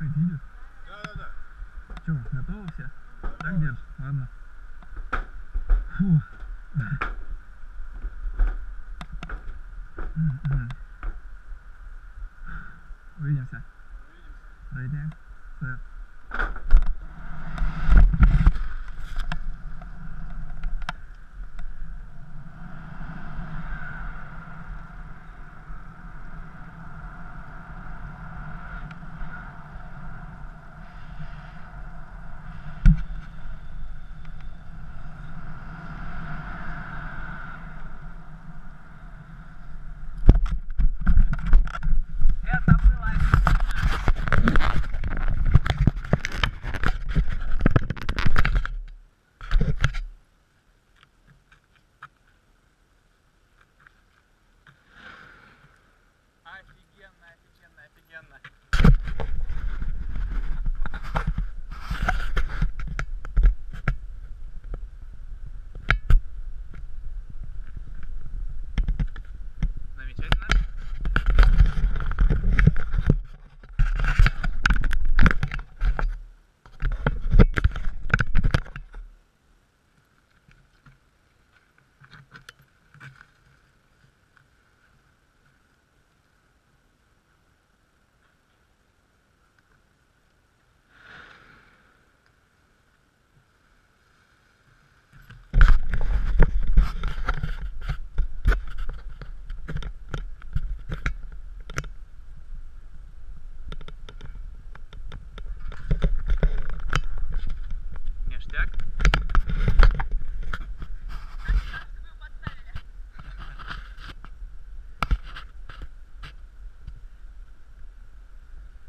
Видишь? Да, да, да. Че, готовы все? Так держишь? Ладно. Фу. Увидимся. Ready? Set.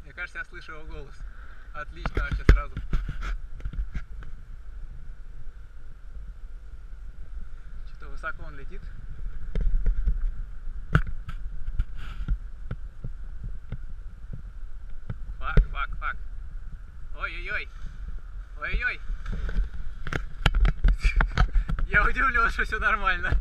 Мне кажется, я слышу его голос. Отлично вообще сразу. Что-то высоко он летит. Я удивлен, что все нормально.